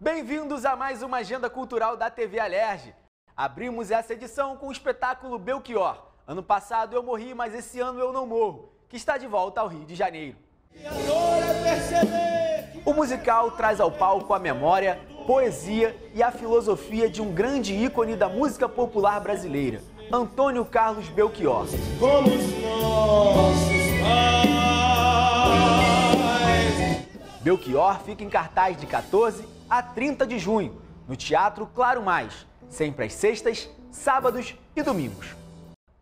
Bem-vindos a mais uma agenda cultural da TV Alerj. Abrimos essa edição com o espetáculo Belchior. Ano passado eu morri, mas esse ano eu não morro, que está de volta ao Rio de Janeiro. O musical traz ao palco a memória, poesia e a filosofia de um grande ícone da música popular brasileira, Antônio Carlos Belchior. Como os nossos pais. Belchior fica em cartaz de 14 a 30 de junho, no Teatro Claro Mais, sempre às sextas, sábados e domingos.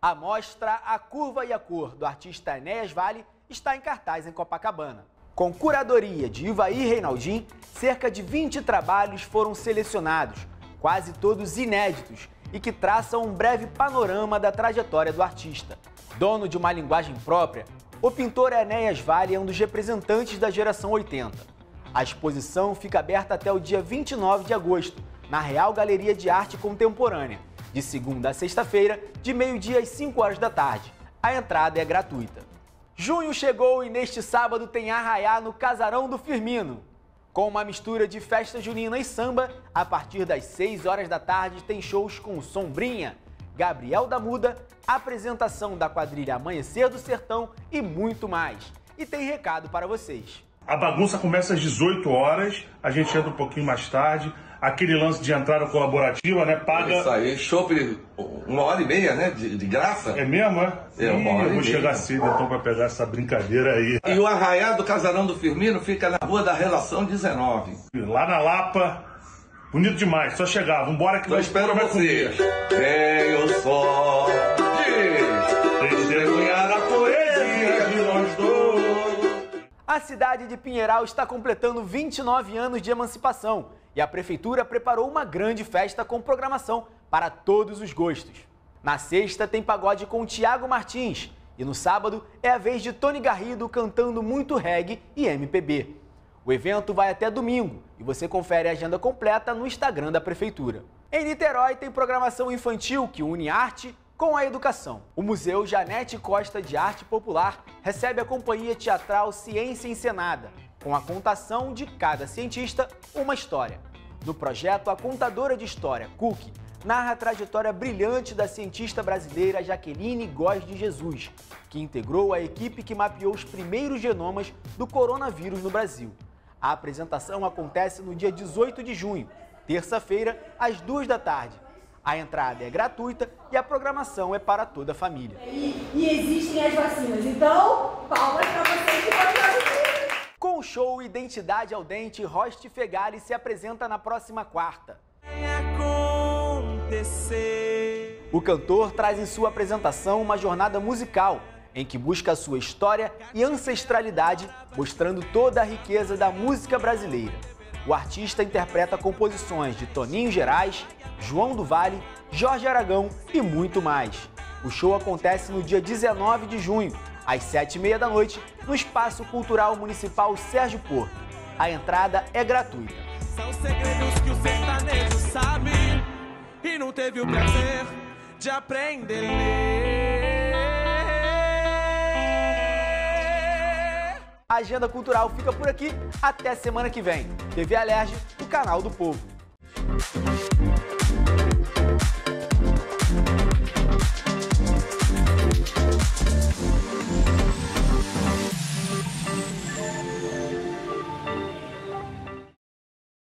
A mostra A Curva e a Cor, do artista Enéas Vale, está em cartaz em Copacabana. Com curadoria de Ivaí Reinaldim, cerca de 20 trabalhos foram selecionados, quase todos inéditos, e que traçam um breve panorama da trajetória do artista. Dono de uma linguagem própria, o pintor Enéas Vale é um dos representantes da geração 80. A exposição fica aberta até o dia 29 de agosto, na Real Galeria de Arte Contemporânea, de segunda a sexta-feira, de meio-dia às 5 horas da tarde. A entrada é gratuita. Junho chegou e neste sábado tem arraiá no Casarão do Firmino. Com uma mistura de festa junina e samba, a partir das 6 horas da tarde tem shows com Sombrinha, Gabriel da Muda, apresentação da quadrilha Amanhecer do Sertão e muito mais. E tem recado para vocês. A bagunça começa às 18 horas, a gente entra um pouquinho mais tarde. Aquele lance de entrada colaborativa, né? Paga. Isso aí, chopp uma hora e meia, né? De, de graça. É mesmo, é? É, uma hora Ih, eu vou e chegar meia. cedo então pra pegar essa brincadeira aí. E o arraiá do Casarão do Firmino fica na Rua da Relação 19. Lá na Lapa, bonito demais, só chegar. Vambora que Eu vai espero vocês. comer. Vem A cidade de Pinheiral está completando 29 anos de emancipação e a prefeitura preparou uma grande festa com programação para todos os gostos. Na sexta tem pagode com Tiago Martins e no sábado é a vez de Tony Garrido cantando muito reggae e MPB. O evento vai até domingo e você confere a agenda completa no Instagram da prefeitura. Em Niterói tem programação infantil que une arte com a educação. O Museu Janete Costa de Arte Popular recebe a companhia teatral Ciência Encenada, com a contação de cada cientista uma história. No projeto, a contadora de história, Cook, narra a trajetória brilhante da cientista brasileira Jaqueline Góes de Jesus, que integrou a equipe que mapeou os primeiros genomas do coronavírus no Brasil. A apresentação acontece no dia 18 de junho, terça-feira, às duas da tarde. A entrada é gratuita e a programação é para toda a família. E, e existem as vacinas. Então, palmas para vocês que fazer. Com o show Identidade ao Dente, Rost Fegari se apresenta na próxima quarta. O cantor traz em sua apresentação uma jornada musical em que busca a sua história e ancestralidade, mostrando toda a riqueza da música brasileira. O artista interpreta composições de Toninho Gerais, João do Vale, Jorge Aragão e muito mais. O show acontece no dia 19 de junho, às 7h30 da noite, no Espaço Cultural Municipal Sérgio Porto. A entrada é gratuita. São segredos que o sertanejo sabe e não teve o prazer de aprender A agenda cultural fica por aqui. Até semana que vem. TV Alerj, o canal do povo.